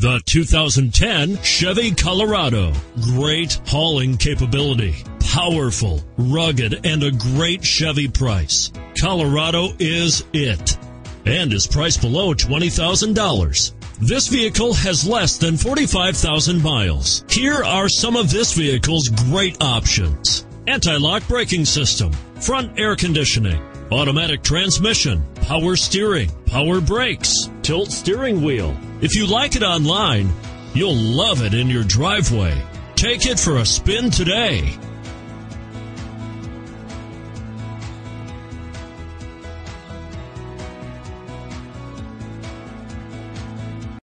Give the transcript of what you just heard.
The 2010 Chevy Colorado. Great hauling capability. Powerful, rugged, and a great Chevy price. Colorado is it. And is priced below $20,000. This vehicle has less than 45,000 miles. Here are some of this vehicle's great options. Anti-lock braking system, front air conditioning, automatic transmission, power steering, power brakes, tilt steering wheel. If you like it online, you'll love it in your driveway. Take it for a spin today.